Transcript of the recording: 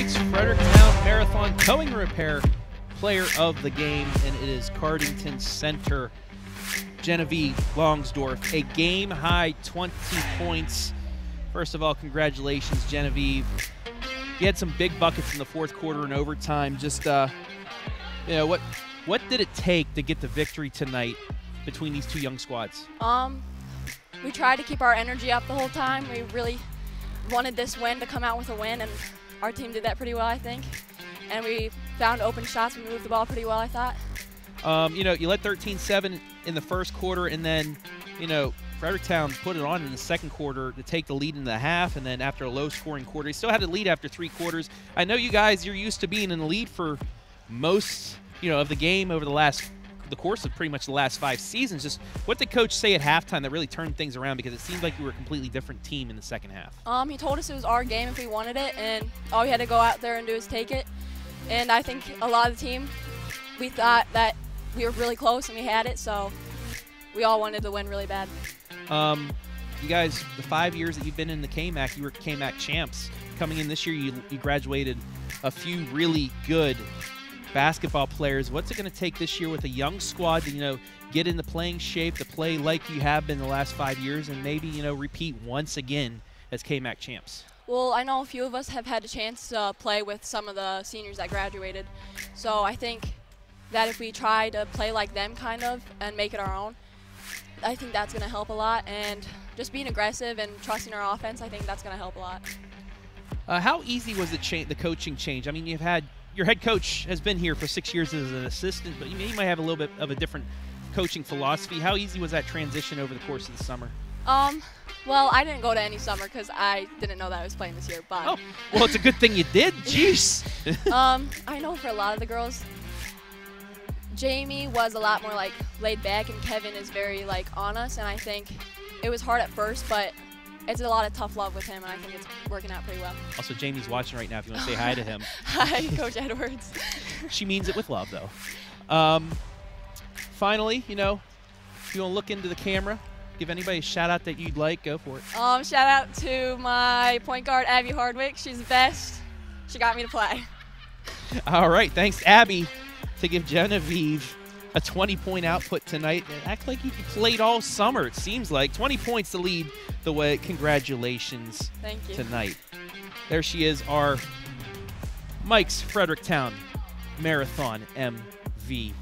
Mike's Fredericktown Marathon Towing Repair Player of the Game, and it is Cardington Center Genevieve Longsdorf. A game high 20 points. First of all, congratulations, Genevieve. You had some big buckets in the fourth quarter and overtime. Just, uh, you know, what what did it take to get the victory tonight between these two young squads? Um, we tried to keep our energy up the whole time. We really wanted this win to come out with a win, and our team did that pretty well, I think. And we found open shots. We moved the ball pretty well, I thought. Um, you know, you led 13-7 in the first quarter, and then, you know, Fredericktown put it on in the second quarter to take the lead in the half, and then after a low-scoring quarter, he still had a lead after three quarters. I know you guys, you're used to being in the lead for most, you know, of the game over the last the course of pretty much the last five seasons. Just what did coach say at halftime that really turned things around because it seemed like you were a completely different team in the second half. Um, he told us it was our game if we wanted it, and all we had to go out there and do is take it. And I think a lot of the team, we thought that we were really close and we had it, so we all wanted to win really bad. Um, you guys, the five years that you've been in the KMAC, you were KMAC champs. Coming in this year, you, you graduated a few really good basketball players. What's it going to take this year with a young squad to, you know, get into playing shape, to play like you have been the last five years, and maybe, you know, repeat once again as KMAC champs? Well, I know a few of us have had a chance to play with some of the seniors that graduated. So I think that if we try to play like them kind of and make it our own, I think that's going to help a lot. And just being aggressive and trusting our offense, I think that's going to help a lot. Uh, how easy was the, the coaching change? I mean, you've had your head coach has been here for six years as an assistant, but you, may, you might have a little bit of a different coaching philosophy. How easy was that transition over the course of the summer? Um, well, I didn't go to any summer because I didn't know that I was playing this year. But oh, well, it's a good thing you did. Jeez. um, I know for a lot of the girls, Jamie was a lot more like laid back, and Kevin is very like on us. And I think it was hard at first, but it's a lot of tough love with him, and I think it's working out pretty well. Also, Jamie's watching right now. If you want to say hi to him. hi, Coach Edwards. she means it with love, though. Um, finally, you know, if you want to look into the camera, give anybody a shout out that you'd like, go for it. Um, shout out to my point guard, Abby Hardwick. She's the best. She got me to play. All right. Thanks, Abby, to give Genevieve a 20 point output tonight. Act like you played all summer, it seems like. 20 points to lead the way. Congratulations Thank you. tonight. There she is, our Mike's Fredericktown Marathon MVP.